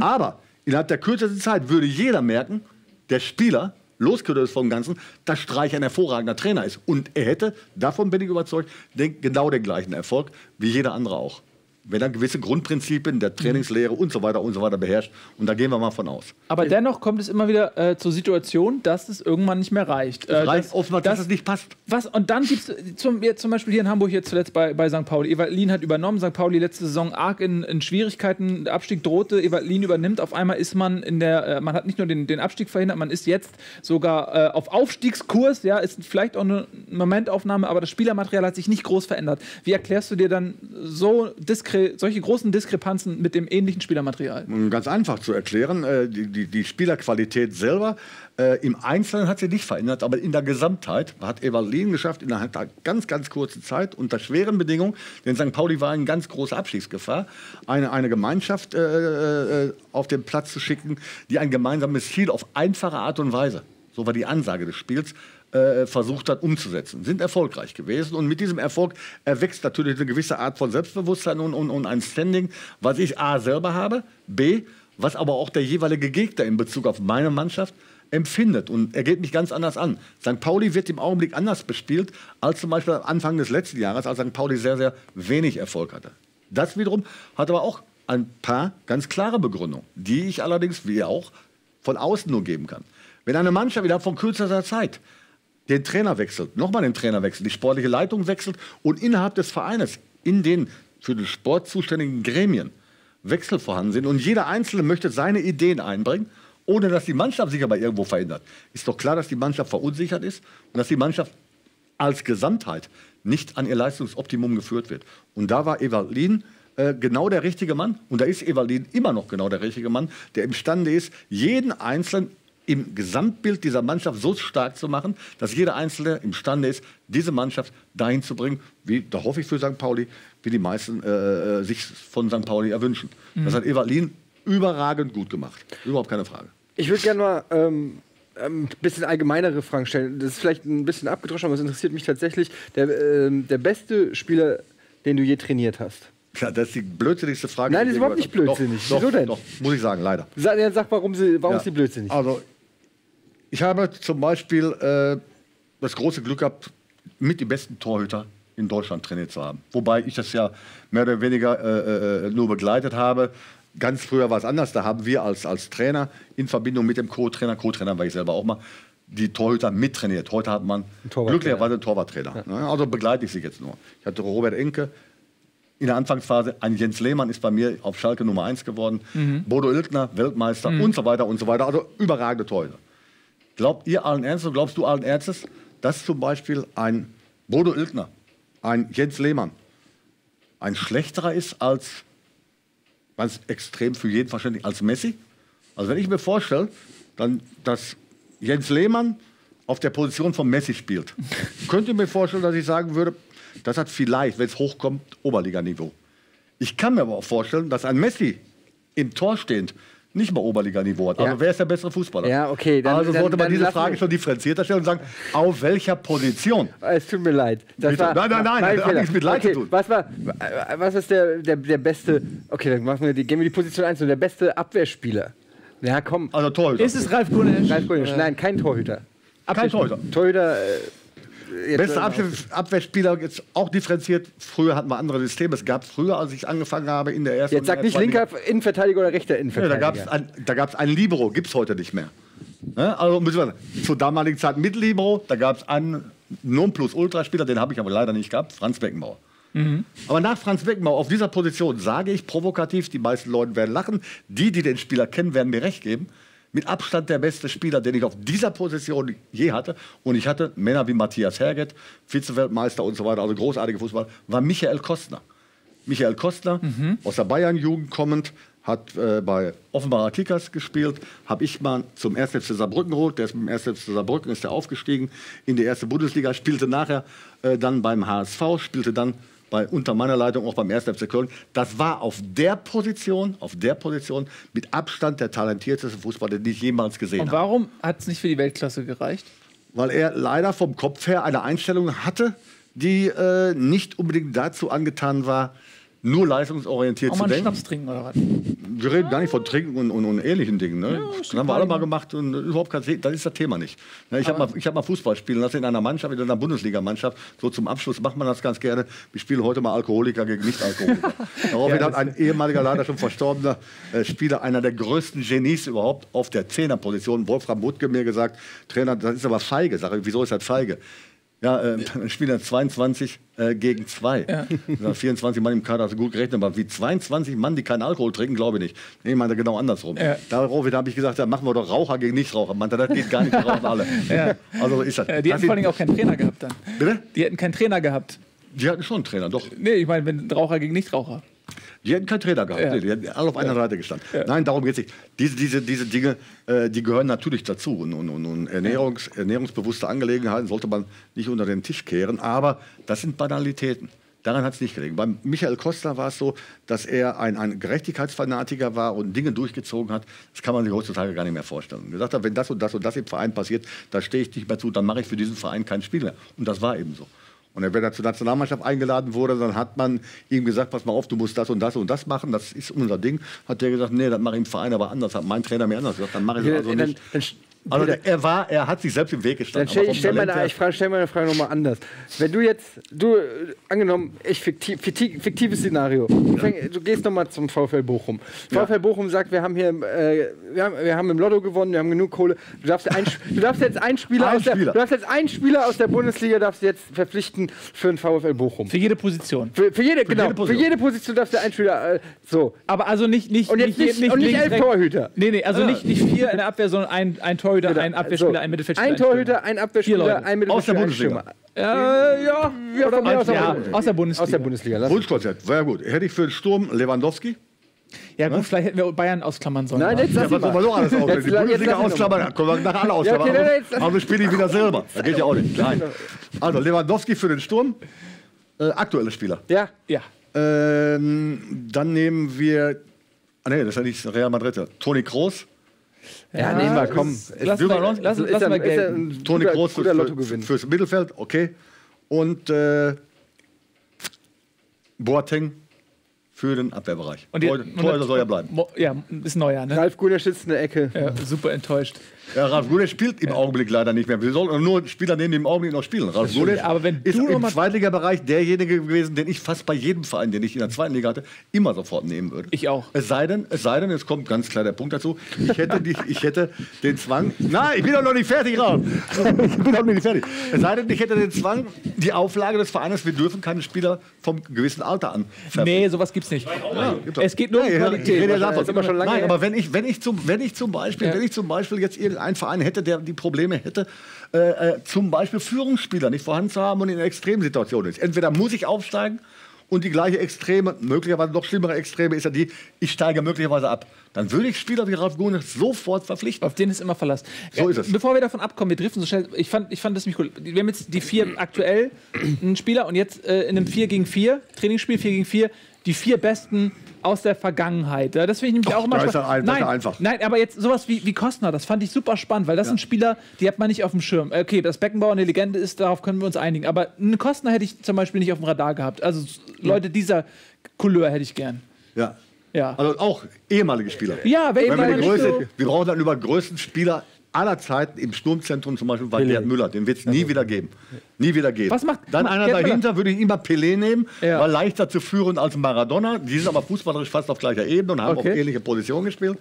Aber innerhalb der kürzesten Zeit würde jeder merken, der Spieler, losgelöst vom Ganzen, dass Streich ein hervorragender Trainer ist. Und er hätte, davon bin ich überzeugt, den, genau den gleichen Erfolg wie jeder andere auch. Wenn er gewisse Grundprinzipien der Trainingslehre und so weiter und so weiter beherrscht. Und da gehen wir mal von aus. Aber dennoch kommt es immer wieder äh, zur Situation, dass es irgendwann nicht mehr reicht. Äh, Reicht oftmals, dass es nicht passt. Was, und dann gibt es zum, zum Beispiel hier in Hamburg jetzt zuletzt bei, bei St. Pauli. Evalin hat übernommen, St. Pauli letzte Saison arg in, in Schwierigkeiten, der Abstieg drohte, Evalin übernimmt. Auf einmal ist man in der, äh, man hat nicht nur den, den Abstieg verhindert, man ist jetzt sogar äh, auf Aufstiegskurs. Ja, ist vielleicht auch eine Momentaufnahme, aber das Spielermaterial hat sich nicht groß verändert. Wie erklärst du dir dann so diskre solche großen Diskrepanzen mit dem ähnlichen Spielermaterial? Ganz einfach zu erklären, äh, die, die, die Spielerqualität selber äh, im Einzelnen hat sich nicht verändert, aber in der Gesamtheit hat Evalin geschafft, innerhalb der ganz, ganz kurzen Zeit, unter schweren Bedingungen, denn St. Pauli war in ganz großer Abstiegsgefahr, eine, eine Gemeinschaft äh, äh, auf den Platz zu schicken, die ein gemeinsames Ziel auf einfache Art und Weise, so war die Ansage des Spiels, äh, versucht hat umzusetzen, sind erfolgreich gewesen. Und mit diesem Erfolg erwächst natürlich eine gewisse Art von Selbstbewusstsein und, und, und ein Standing, was ich A selber habe, B, was aber auch der jeweilige Gegner in Bezug auf meine Mannschaft empfindet. Und er geht mich ganz anders an. St. Pauli wird im Augenblick anders bespielt als zum Beispiel Anfang des letzten Jahres, als St. Pauli sehr, sehr wenig Erfolg hatte. Das wiederum hat aber auch ein paar ganz klare Begründungen, die ich allerdings, wie auch, von außen nur geben kann. Wenn eine Mannschaft innerhalb von kürzester Zeit den Trainer wechselt, nochmal den Trainer wechselt, die sportliche Leitung wechselt und innerhalb des Vereines in den für den Sport zuständigen Gremien Wechsel vorhanden sind und jeder Einzelne möchte seine Ideen einbringen, ohne dass die Mannschaft sich aber irgendwo verändert, ist doch klar, dass die Mannschaft verunsichert ist und dass die Mannschaft als Gesamtheit nicht an ihr Leistungsoptimum geführt wird. Und da war Evalin äh, genau der richtige Mann. Und da ist Evalin immer noch genau der richtige Mann, der imstande ist, jeden Einzelnen im Gesamtbild dieser Mannschaft so stark zu machen, dass jeder Einzelne imstande ist, diese Mannschaft dahin zu bringen, wie, da hoffe ich für St. Pauli, wie die meisten äh, sich von St. Pauli erwünschen. Das hat Evalin überragend gut gemacht. Überhaupt keine Frage. Ich würde gerne mal ähm, ein bisschen allgemeinere Fragen stellen. Das ist vielleicht ein bisschen abgedroschen, aber es interessiert mich tatsächlich. Der, ähm, der beste Spieler, den du je trainiert hast. Ja, das ist die blödsinnigste Frage. Nein, das ist überhaupt nicht blödsinnig. Doch, Wieso doch, denn? Doch, muss ich sagen, leider. Sag, sag warum, sie, warum Ja. ist die blödsinnig? Also, ich habe zum Beispiel äh, das große Glück gehabt, mit die besten Torhüter in Deutschland trainiert zu haben. Wobei ich das ja mehr oder weniger äh, äh, nur begleitet habe. Ganz früher war es anders. Da haben wir als, als Trainer in Verbindung mit dem Co-Trainer, Co-Trainer war ich selber auch mal, die Torhüter mittrainiert. Heute hat man glücklicherweise einen Torwarttrainer. Ne? Also begleite ich sie jetzt nur. Ich hatte Robert Enke, in der Anfangsphase, ein Jens Lehmann ist bei mir auf Schalke Nummer 1 geworden, Bodo Ilkner, Weltmeister und so weiter und so weiter. Also überragende Torhüter. Glaubt ihr allen Ernstes, glaubst du allen Ernstes, dass zum Beispiel ein Bodo Ilkner, ein Jens Lehmann, ein schlechterer ist als, ganz extrem für jeden verständlich, als Messi? Also wenn ich mir vorstelle, dann, dass Jens Lehmann auf der Position von Messi spielt, [laughs] könnt ihr mir vorstellen, dass ich sagen würde, das hat vielleicht, wenn es hochkommt, Oberliganiveau. Ich kann mir aber auch vorstellen, dass ein Messi im Tor stehend nicht mal Oberliganiveau hat. Also Ja. wer ist der bessere Fußballer? Ja, okay, dann- also dann- sollte man diese Frage schon differenzierter stellen und sagen, auf welcher Position? Es tut mir leid. Das Bitte. Nein, nein, nein, das hat nichts mit Leid zu okay, tun. Was, war, was ist der, der, der beste. Okay, dann machen wir die, gehen wir die Position 1 und der beste Abwehrspieler. Ja, komm. Also Torhüter. Ist es Ralf Gunesch? Ralf Gullisch. Nein, kein Torhüter. Kein Torhüter. Torhüter. Äh, jetzt- Beste Abwehr, Abwehrspieler, jetzt auch differenziert. Früher hatten wir andere Systeme. Es gab früher, als ich angefangen habe, in der ersten Jetzt sag nicht linker Innenverteidiger oder rechter Ja, da Innenverteidiger. gab es ein, da gab's ein Libero, gibt es heute nicht mehr. Ne? Also müssen wir, zur damaligen Zeit mit Libero, da gab es einen Nonplus-Ultra-Spieler, den habe ich aber leider nicht gehabt, Franz Beckenbauer. Aber nach Franz Beckenbauer auf dieser Position sage ich provokativ, die meisten Leute werden lachen, die, die den Spieler kennen, werden mir recht geben, mit Abstand der beste Spieler, den ich auf dieser Position je hatte. Und ich hatte Männer wie Matthias Herget, Vize-Weltmeister und so weiter, also großartige Fußballer, war Michael Kostner. Michael Kostner, aus der Bayern-Jugend kommend, hat äh, bei Offenbarer Kickers gespielt, habe ich mal zum 1. FC Saarbrücken geholt. Der ist mit dem 1. FC Saarbrücken ist der aufgestiegen in die erste Bundesliga, spielte nachher äh, dann beim HSV, spielte dann bei, unter meiner Leitung auch beim 1. FC Köln. Das war auf der Position, auf der Position mit Abstand der talentierteste Fußballer, den ich jemals gesehen Und habe. warum hat es nicht für die Weltklasse gereicht? Weil er leider vom Kopf her eine Einstellung hatte, die äh, nicht unbedingt dazu angetan war, nur leisungsorientiert Auch zu mal denken. Schnaps trinken oder was? Wir reden gar nicht von Trinken und, und, und ähnlichen Dingen. Ne? das haben wir alle mal gemacht und überhaupt kein, das ist das Thema nicht. Ne, ich habe mal, ich hab mal Fußball spielen lassen in einer Mannschaft, in einer Bundesligamannschaft. So zum Abschluss macht man das ganz gerne. Wir spielen heute mal Alkoholiker gegen Nicht-Alkoholiker. [laughs] Daraufhin hat ein ehemaliger, [laughs] leider schon verstorbener äh, Spieler, einer der größten Genies überhaupt auf der Zehnerposition, Wolfram Wuttke, mir gesagt, Trainer, das ist aber feige. Sag ich, wieso ist das feige? Ja, äh, ein Spieler 22 äh, gegen 2. Ja. [laughs] 24 Mann im Kader, hast du gut gerechnet, aber wie 22 Mann, die keinen Alkohol trinken, glaube ich nicht. Nee, ich meine genau andersrum. Ja. Daraufhin habe ich gesagt, ja, machen wir doch Raucher gegen Nichtraucher. Meinte, das geht gar nicht, wir [laughs] rauchen alle. Ja. Also ist das. Äh, die das hätten vor allem auch keinen Trainer gehabt dann. Bitte? Die hätten keinen Trainer gehabt. Die hatten schon einen Trainer, doch. Nee, ich meine, wenn Raucher gegen Nichtraucher. Die hätten keinen Trainer gehabt. Ja. Nee, die hätten alle auf einer Seite gestanden. Nein, darum geht es nicht. Diese, diese, diese Dinge, äh, die gehören natürlich dazu. Und, und, und, Ernährungs, ernährungsbewusste Angelegenheiten sollte man nicht unter den Tisch kehren. Aber das sind Banalitäten. Daran hat es nicht gelegen. Beim Michael Costa war es so, dass er ein, ein Gerechtigkeitsfanatiker war und Dinge durchgezogen hat. Das kann man sich heutzutage gar nicht mehr vorstellen. Und gesagt hat, wenn das und das und das im Verein passiert, da stehe ich nicht mehr zu, dann mache ich für diesen Verein kein Spiel mehr. Und das war eben so. Und wenn er zur Nationalmannschaft eingeladen wurde, dann hat man ihm gesagt, pass mal auf, du musst das und das und das machen, das ist unser Ding. Hat der gesagt, nee, das mache ich im Verein aber anders. Hat mein Trainer mir anders gesagt, dann mache ich das also Dann- nicht. dann- Also der, er war, er hat sich selbst im Weg Dann gestanden. stell, ich vom stelle meine, ich frage, stell meine Frage nochmal anders. Wenn du jetzt, du, angenommen, ich fiktiv, fiktiv, fiktives Szenario, du, fäng, du gehst nochmal zum VfL Bochum. VfL Bochum sagt, wir haben hier, äh, wir, haben, wir haben im Lotto gewonnen, wir haben genug Kohle. Du darfst, ein, du darfst jetzt einen Spieler, Ein aus der, Spieler. du darfst jetzt einen Spieler aus der Bundesliga darfst jetzt verpflichten für den VfL Bochum. Für jede Position. Für, für jede, genau, jede für Position. jede Position darfst du einen Spieler, äh, so. Aber also nicht, nicht, Und jetzt nicht- und nicht links, elf rechts. Torhüter. Nee, nee, also nicht, nicht vier in der Abwehr, sondern ein, ein Torhüter, ein Abwehrspieler, so. ein Mittelfeldspieler. Ein Torhüter, ein Abwehrspieler, ein Mittelfeldspieler, Aus der ein Bundesliga. Stürmer. Äh, ja, Ja, von mir aus auch ja, aus der Bundesliga. aus der Bundesliga. Wunschkonzert, wäre gut. Hätte ich für den Sturm Lewandowski? Ja, gut, vielleicht hätten wir Bayern ausklammern sollen. Nein, jetzt lass Ja, mal. so alles aus? Jetzt Die Bundesliga ausklammern, können wir nachher alle Ja, ausklammern. okay, nein, nein, jetzt- also spiele ich wieder selber. Das geht ja auch nicht. Nein. [laughs] Also Lewandowski für den Sturm. Äh, aktuelle Spieler. Ja, Ja. Ähm, dann nehmen wir. Ah, nee, das ist ja nicht Real Madrid. ja. Toni Kroos. Ja, nehmen wir, komm. Lass mal, man lass, Ist lass ja- mal ist ja ein Toni guter- für, guter für, fürs Mittelfeld, okay. Und äh, Boateng für den Abwehrbereich. Und die- Torhüter soll ja bleiben. Mo- Ja, ist neuer, ne? Ralf in der Ecke. Ja, super enttäuscht. Ja, Ralf Gullit spielt im Augenblick leider nicht mehr. Wir sollen nur Spieler nehmen, die im Augenblick noch spielen. Ralf Gullit Aber wenn ist du noch im Zweitligabereich derjenige gewesen, den ich fast bei jedem Verein, den ich in der zweiten Liga hatte, immer sofort nehmen würde. Ich auch. Es sei denn, es sei denn, es kommt ganz klar der Punkt dazu, ich hätte, die, ich hätte den Zwang, nein, ich bin doch noch nicht fertig, Ralf. [laughs] Ich bin doch noch nicht fertig. Es sei denn, ich hätte den Zwang, die Auflage des Vereins, wir dürfen keine Spieler vom gewissen Alter an. Nee, sowas gibt's nicht. gibt's doch. Es geht nur um Ja, ja, Qualität. Ja ist lange Nein, aber wenn ich, wenn ich, zum, wenn ich zum Beispiel, Ja. wenn ich zum Beispiel jetzt irgendeinen Verein hätte, der die Probleme hätte, äh, äh, zum Beispiel Führungsspieler nicht vorhanden zu haben und in einer Extremsituation ist. Entweder muss ich aufsteigen und die gleiche Extreme, möglicherweise noch schlimmere Extreme ist ja die, ich steige möglicherweise ab. Dann würde ich Spieler wie Ralf Gunes sofort verpflichten. Auf den ist immer Verlass. So ist es. Bevor wir davon abkommen, wir driften so schnell. Ich fand, ich fand das mich cool. Wir haben jetzt die vier [clears throat] aktuell einen Spieler und jetzt äh, in einem 4 gegen 4 Trainingsspiel 4 gegen 4 die vier besten aus der Vergangenheit. Ja, Das finde ich nämlich auch immer da spannend. ja ein- nein, ja einfach. nein, aber jetzt sowas wie, wie Kostner, das fand ich super spannend, weil das sind Spieler, die hat man nicht auf dem Schirm. Okay, dass Beckenbauer eine Legende ist, darauf können wir uns einigen. Aber einen Kostner hätte ich zum Beispiel nicht auf dem Radar gehabt. Also Leute dieser Couleur hätte ich gern. Ja. Ja. Also auch ehemalige Spieler. Ja, wenn Wenn wir, Größe, so- wir brauchen dann über größten Spieler aller Zeiten im Sturmzentrum zum Beispiel war Gerd Müller. Den wird es nie wieder geben. Nie wieder geben. Was macht- dann macht einer Gerd Müller? dahinter würde ich immer Pelé nehmen, Ja. war leichter zu führen als Maradona. Die sind aber fußballerisch fast auf gleicher Ebene und haben Okay. auch ähnliche Positionen gespielt.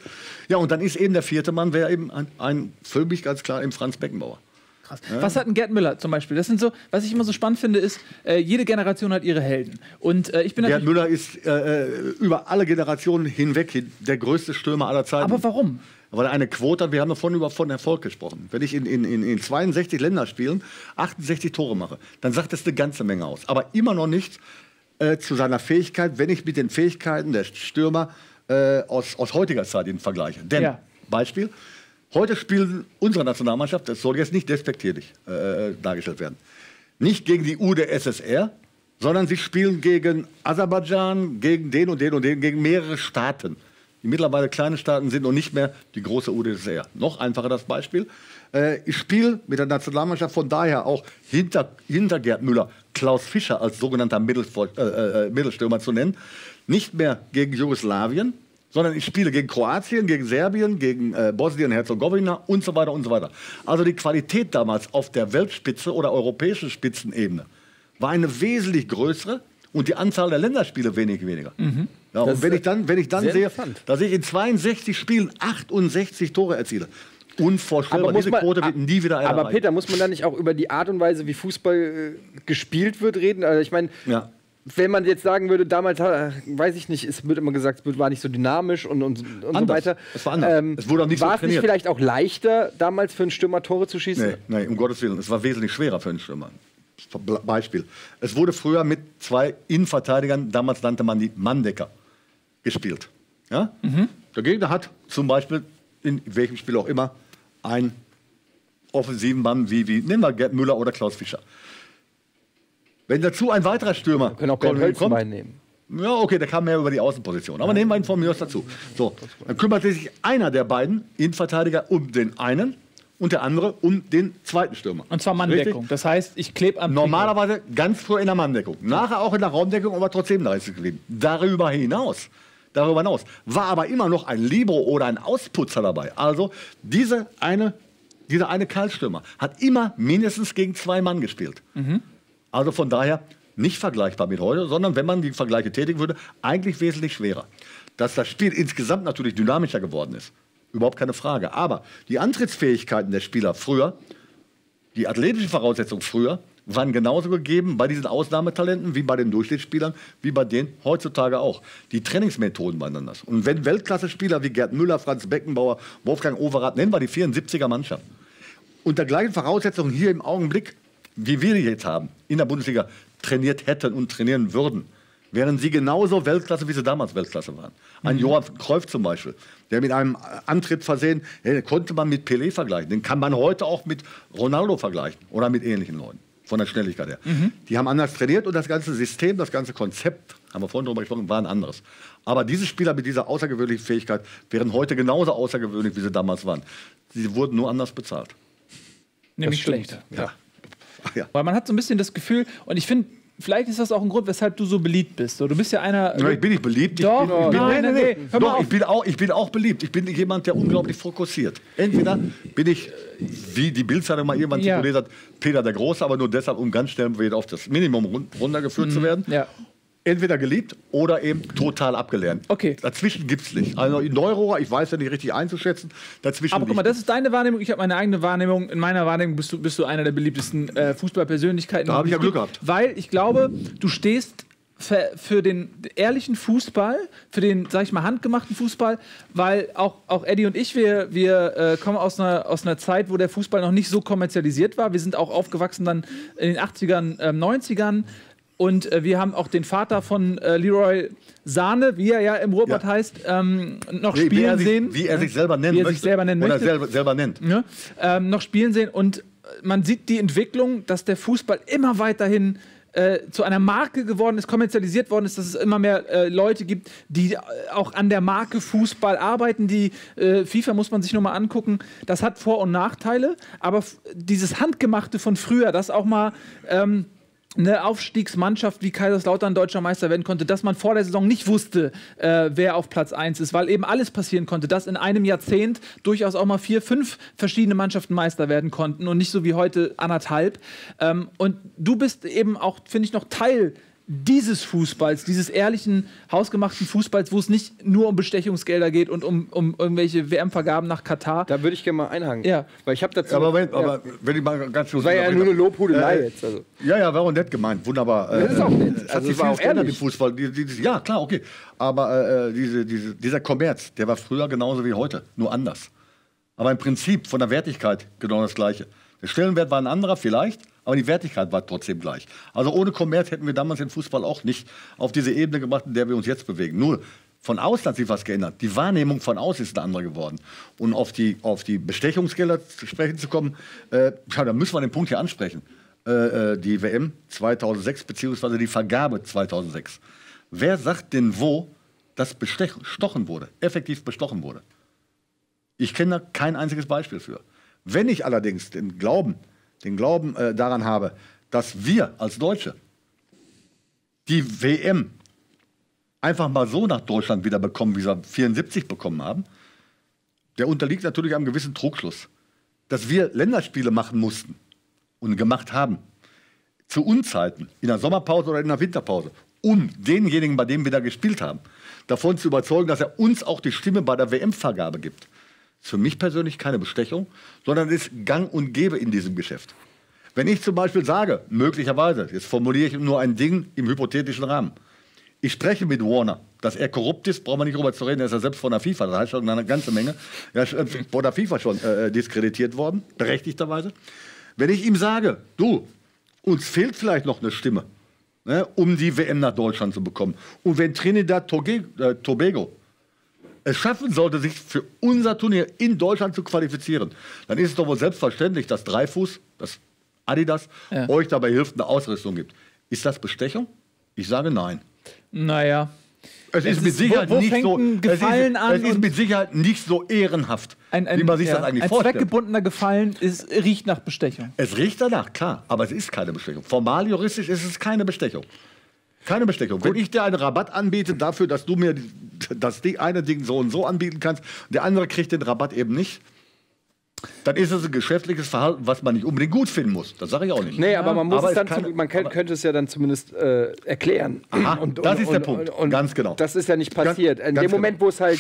Ja, und dann ist eben der vierte Mann, wäre eben ein, ein für mich ganz klar eben Franz Beckenbauer. Krass. Was hat ein Gerd Müller zum Beispiel? Das sind so, was ich immer so spannend finde, ist, äh, jede Generation hat ihre Helden. Und äh, ich bin Gerd. Müller ist äh, äh, über alle Generationen hinweg hin der größte Stürmer aller Zeiten. Aber warum? Weil er eine Quote hat, wir haben davon über von Erfolg gesprochen. Wenn ich in, in, in, in 62 Länderspielen 68 Tore mache, dann sagt das eine ganze Menge aus. Aber immer noch nicht äh, zu seiner Fähigkeit, wenn ich mit den Fähigkeiten der Stürmer äh, aus, aus heutiger Zeit ihn vergleiche. Denn, Ja. Beispiel, heute spielen unsere Nationalmannschaft, das soll jetzt nicht despektierlich äh, dargestellt werden, nicht gegen die UdSSR, sondern sie spielen gegen Aserbaidschan, gegen den und den und den, gegen mehrere Staaten, die mittlerweile kleine Staaten sind und nicht mehr die große UdSSR. Noch einfacher das Beispiel. Äh, ich spiele mit der Nationalmannschaft von daher auch hinter, hinter Gerd Müller, Klaus Fischer als sogenannter äh, äh, Mittelstürmer zu nennen, nicht mehr gegen Jugoslawien, sondern ich spiele gegen Kroatien, gegen Serbien, gegen äh, Bosnien-Herzegowina und so weiter und so weiter. Also die Qualität damals auf der Weltspitze oder europäischen Spitzenebene war eine wesentlich größere und die Anzahl der Länderspiele wenig weniger. Ja, Das und wenn ich dann, wenn ich dann sehe, dass ich in 62 Spielen 68 Tore erziele, unvorstellbar. muss Diese man- Quote wird nie wieder Aber erreicht. Peter, muss man da nicht auch über die Art und Weise, wie Fußball äh, gespielt wird, reden? Also ich meine, Ja. Wenn man jetzt sagen würde, damals, äh, weiß ich nicht, es wird immer gesagt, es war nicht so dynamisch und, und, und so weiter. Ähm, Es war anders. Es wurde auch nicht so war es nicht trainiert. vielleicht auch leichter, damals für einen Stürmer Tore zu schießen? Nee, nee, um Gottes Willen. Es war wesentlich schwerer für einen Stürmer. Beispiel. Es wurde früher mit zwei Innenverteidigern, damals nannte man die Manndecker, gespielt. Ja? Der Gegner hat zum Beispiel, in welchem Spiel auch immer, einen offensiven Mann wie, wie nehmen wir Gerd Müller oder Klaus Fischer. Wenn dazu ein weiterer Stürmer Wir können auch Bernd kommt, Hölzenbein nehmen. ja, okay, der kam mehr über die Außenposition. Aber nehmen wir ihn von mir aus dazu. So, dann kümmerte sich einer der beiden Innenverteidiger um den einen und der andere um den zweiten Stürmer. Und zwar Manndeckung. Richtig? Das heißt, ich klebe am Normalerweise ganz früh in der Manndeckung. Nachher auch in der Raumdeckung, aber trotzdem da ist es geblieben. Darüber hinaus. Darüber hinaus. War aber immer noch ein Libero oder ein Ausputzer dabei. Also diese eine, dieser eine Kaltstürmer hat immer mindestens gegen zwei Mann gespielt. Also von daher nicht vergleichbar mit heute, sondern wenn man die Vergleiche tätigen würde, eigentlich wesentlich schwerer. Dass das Spiel insgesamt natürlich dynamischer geworden ist, überhaupt keine Frage. Aber die Antrittsfähigkeiten der Spieler früher, die athletischen Voraussetzungen früher, waren genauso gegeben bei diesen Ausnahmetalenten wie bei den Durchschnittsspielern, wie bei denen heutzutage auch. Die Trainingsmethoden waren anders. Und wenn Weltklasse-Spieler wie Gerd Müller, Franz Beckenbauer, Wolfgang Overath, nennen wir die 74er Mannschaft, unter gleichen Voraussetzungen hier im Augenblick, wie wir die jetzt haben, in der Bundesliga trainiert hätten und trainieren würden, wären sie genauso Weltklasse, wie sie damals Weltklasse waren. Ein Johann Cruyff zum Beispiel, der mit einem Antritt versehen, den konnte man mit Pelé vergleichen. Den kann man heute auch mit Ronaldo vergleichen oder mit ähnlichen Leuten, von der Schnelligkeit her. Die haben anders trainiert und das ganze System, das ganze Konzept, haben wir vorhin darüber gesprochen, war ein anderes. Aber diese Spieler mit dieser außergewöhnlichen Fähigkeit wären heute genauso außergewöhnlich, wie sie damals waren. Sie wurden nur anders bezahlt. Nämlich schlechter. Ja. Ach ja. Weil man hat so ein bisschen das Gefühl, und ich finde, vielleicht ist das auch ein Grund, weshalb du so beliebt bist. Du bist ja einer. Ja, ich bin nicht beliebt. Ich Doch, bin, ich bin, nein, Doch, ich auch, ich bin auch beliebt. Ich bin jemand, der unglaublich fokussiert. Entweder bin ich, wie die Bildzeitung mal irgendwann Ja. tituliert hat, Peter der Große, aber nur deshalb, um ganz schnell wieder auf das Minimum run runtergeführt zu werden. Ja. Entweder geliebt oder eben total abgelernt. Okay. Dazwischen gibt es nicht. Also Neurohrer, ich weiß ja nicht richtig einzuschätzen, dazwischen Aber guck mal, das ist deine Wahrnehmung. Ich habe meine eigene Wahrnehmung. In meiner Wahrnehmung bist du, bist du einer der beliebtesten äh, Fußballpersönlichkeiten. Da hab ich ja Glück gehabt. Weil ich glaube, du stehst für, für den ehrlichen Fußball, für den, sag ich mal, handgemachten Fußball, weil auch, auch Eddie und ich, wir, wir äh, kommen aus einer, aus einer Zeit, wo der Fußball noch nicht so kommerzialisiert war. Wir sind auch aufgewachsen dann in den 80ern, äh, 90ern. Und äh, wir haben auch den Vater von äh, Leroy Sahne, wie er ja im Ruhrpott Ja. heißt, ähm, noch Nee, spielen sich, sehen. wie er sich selber nennen Wie er möchte. sich selber nennen Oder möchte. selber, selber nennt. ne, ähm, noch spielen sehen. Und äh, man sieht die Entwicklung, dass der Fußball immer weiterhin äh, zu einer Marke geworden ist, kommerzialisiert worden ist, dass es immer mehr äh, Leute gibt, die äh, auch an der Marke Fußball arbeiten. Die äh, FIFA muss man sich nur mal angucken. Das hat Vor- und Nachteile, aber dieses Handgemachte von früher, das auch mal ähm, eine Aufstiegsmannschaft wie Kaiserslautern deutscher Meister werden konnte, dass man vor der Saison nicht wusste, äh, wer auf Platz 1 ist, weil eben alles passieren konnte, dass in einem Jahrzehnt durchaus auch mal vier, fünf verschiedene Mannschaften Meister werden konnten und nicht so wie heute anderthalb. Ähm, und du bist eben auch, finde ich, noch Teil dieses Fußballs, dieses ehrlichen, hausgemachten Fußballs, wo es nicht nur um Bestechungsgelder geht und um, um irgendwelche WM-Vergaben nach Katar. Da würde ich gerne mal einhaken. Ja. Weil ich habe dazu. Aber, wenn, ja. aber wenn ich mal ganz kurz das war ja nur eine Lobhudelei Äh, jetzt. Also. Ja, ja, war auch nett gemeint, wunderbar. Das ist auch nett. Also sich es war auch geändert im ehrlich. Fußball. Die, die, die, ja, klar, okay. Aber äh, diese, diese, dieser Kommerz, der war früher genauso wie heute, nur anders. Aber im Prinzip von der Wertigkeit genau das Gleiche. Der Stellenwert war ein anderer vielleicht, aber die Wertigkeit war trotzdem gleich. Also ohne Kommerz hätten wir damals den Fußball auch nicht auf diese Ebene gebracht, in der wir uns jetzt bewegen. Nur von außen hat sich was geändert. Die Wahrnehmung von außen ist eine andere geworden. Und auf die, auf die Bestechungsgelder zu sprechen zu kommen, äh, ja, da müssen wir den Punkt hier ansprechen. Äh, äh, die WM 2006 beziehungsweise die Vergabe 2006. Wer sagt denn wo, dass bestochen wurde, effektiv bestochen wurde? Ich kenne da kein einziges Beispiel für. Wenn ich allerdings den Glauben, den Glauben äh, daran habe, dass wir als Deutsche die WM einfach mal so nach Deutschland wieder bekommen, wie sie 74 bekommen haben, der unterliegt natürlich einem gewissen Trugschluss. Dass wir Länderspiele machen mussten und gemacht haben, zu Unzeiten, in der Sommerpause oder in der Winterpause, um denjenigen, bei dem wir da gespielt haben, davon zu überzeugen, dass er uns auch die Stimme bei der WM-Vergabe gibt. Für mich persönlich keine Bestechung, sondern ist Gang und Gäbe in diesem Geschäft. Wenn ich zum Beispiel sage, möglicherweise, jetzt formuliere ich nur ein Ding im hypothetischen Rahmen, ich spreche mit Warner, dass er korrupt ist, brauchen wir nicht darüber zu reden, er ist ja selbst von der FIFA, das heißt schon eine ganze Menge, er ist äh, von der FIFA schon äh, diskreditiert worden, berechtigterweise. Wenn ich ihm sage, du, uns fehlt vielleicht noch eine Stimme, ne, um die WM nach Deutschland zu bekommen. Und wenn Trinidad äh, Tobago es schaffen sollte, sich für unser Turnier in Deutschland zu qualifizieren, dann ist es doch wohl selbstverständlich, dass Dreifuß, dass Adidas Ja. euch dabei hilft, eine Ausrüstung gibt. Ist das Bestechung? Ich sage nein. Naja. Es, Es ist mit Sicherheit wo- wo nicht so. ein Gefallen es ist, es mit Sicherheit nicht so ehrenhaft, Ein, ein, wie man sich ja, das eigentlich ein vorstellt. zweckgebundener Gefallen ist, riecht nach Bestechung. Es riecht danach, klar, aber es ist keine Bestechung. Formal juristisch ist es keine Bestechung. Keine Bestechung. Wenn ich dir einen Rabatt anbiete dafür, dass du mir die- das eine Ding so und so anbieten kannst, und der andere kriegt den Rabatt eben nicht, dann ist es ein geschäftliches Verhalten, was man nicht unbedingt gut finden muss. Das sage ich auch nicht. Nee, aber man muss Aber es dann, kann- zum, man kann, könnte es ja dann zumindest äh, erklären. Aha, das ist der Punkt. Ganz genau. Das ist ja nicht passiert. In ganz dem Moment, wo es halt.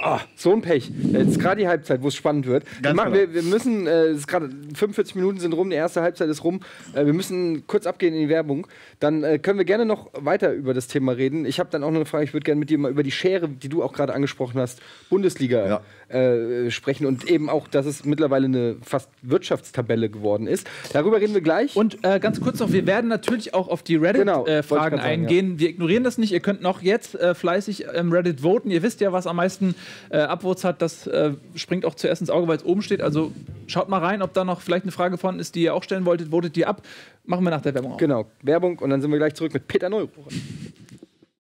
Ah, so ein Pech. Jetzt ist gerade die Halbzeit, wo es spannend wird. Wir, machen, genau. wir, wir müssen, äh, es ist gerade 45 Minuten sind rum, die erste Halbzeit ist rum. Äh, wir müssen kurz abgehen in die Werbung. Dann äh, können wir gerne noch weiter über das Thema reden. Ich habe dann auch noch eine Frage, ich würde gerne mit dir mal über die Schere, die du auch gerade angesprochen hast, Bundesliga äh, sprechen und eben auch, dass es mittlerweile eine fast Wirtschaftstabelle geworden ist. Darüber reden wir gleich. Und äh, ganz kurz noch, wir werden natürlich auch auf die Genau, Reddit-Fragen grad sagen, eingehen. Wir ignorieren das nicht. Ihr könnt noch jetzt äh, fleißig im Reddit voten. Ihr wisst ja, was am meisten äh, Upvotes hat. Das äh, springt auch zuerst ins Auge, weil es oben steht. Also schaut mal rein, ob da noch vielleicht eine Frage von ist, die ihr auch stellen wolltet. Votet die ab. Machen wir nach der Werbung auch. Genau, Werbung und dann sind wir gleich zurück mit Peter Neururer.